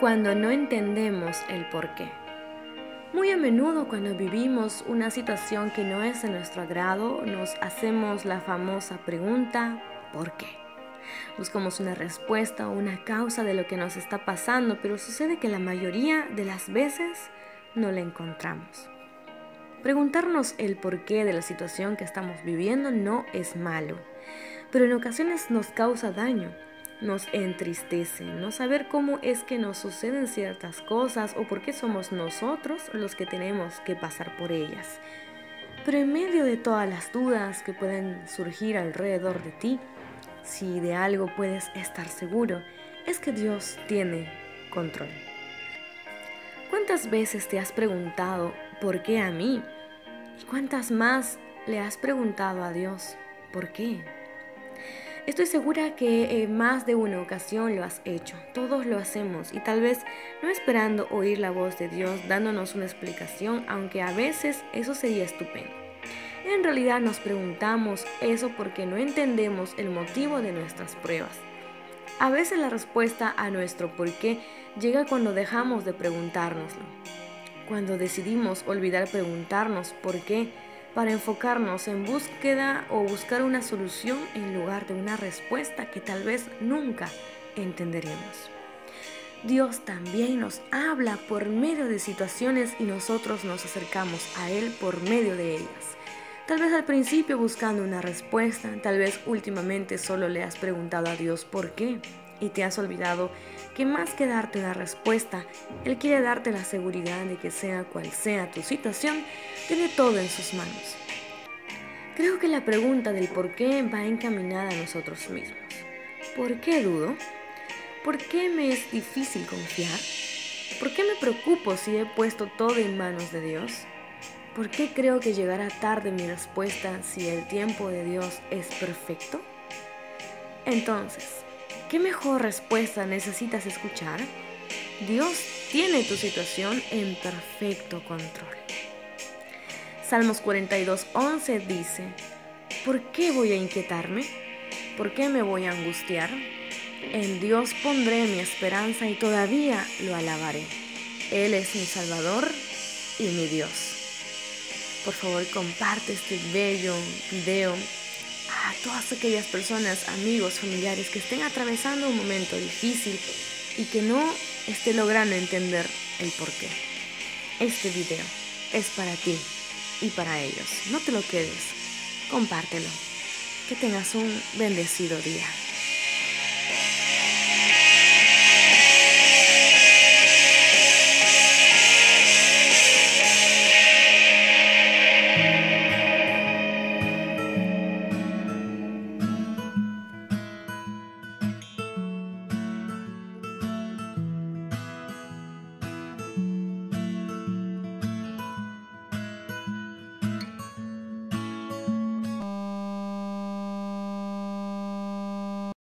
cuando no entendemos el por qué. Muy a menudo cuando vivimos una situación que no es de nuestro agrado, nos hacemos la famosa pregunta ¿por qué? Buscamos una respuesta o una causa de lo que nos está pasando, pero sucede que la mayoría de las veces no la encontramos. Preguntarnos el porqué de la situación que estamos viviendo no es malo, pero en ocasiones nos causa daño nos entristece, no saber cómo es que nos suceden ciertas cosas o por qué somos nosotros los que tenemos que pasar por ellas. Pero en medio de todas las dudas que pueden surgir alrededor de ti, si de algo puedes estar seguro, es que Dios tiene control. ¿Cuántas veces te has preguntado por qué a mí? ¿Y cuántas más le has preguntado a Dios por qué? Estoy segura que en más de una ocasión lo has hecho, todos lo hacemos y tal vez no esperando oír la voz de Dios dándonos una explicación, aunque a veces eso sería estupendo. En realidad nos preguntamos eso porque no entendemos el motivo de nuestras pruebas. A veces la respuesta a nuestro por qué llega cuando dejamos de preguntárnoslo. Cuando decidimos olvidar preguntarnos por qué, para enfocarnos en búsqueda o buscar una solución en lugar de una respuesta que tal vez nunca entenderemos. Dios también nos habla por medio de situaciones y nosotros nos acercamos a Él por medio de ellas. Tal vez al principio buscando una respuesta, tal vez últimamente solo le has preguntado a Dios por qué y te has olvidado que más que darte una respuesta, Él quiere darte la seguridad de que sea cual sea tu situación, tiene todo en sus manos. Creo que la pregunta del por qué va encaminada a nosotros mismos. ¿Por qué dudo? ¿Por qué me es difícil confiar? ¿Por qué me preocupo si he puesto todo en manos de Dios? ¿Por qué creo que llegará tarde mi respuesta si el tiempo de Dios es perfecto? Entonces, ¿Qué mejor respuesta necesitas escuchar? Dios tiene tu situación en perfecto control. Salmos 42.11 dice, ¿por qué voy a inquietarme? ¿Por qué me voy a angustiar? En Dios pondré mi esperanza y todavía lo alabaré. Él es mi Salvador y mi Dios. Por favor, comparte este bello video a todas aquellas personas, amigos, familiares que estén atravesando un momento difícil y que no esté logrando entender el porqué. Este video es para ti y para ellos. No te lo quedes, compártelo. Que tengas un bendecido día.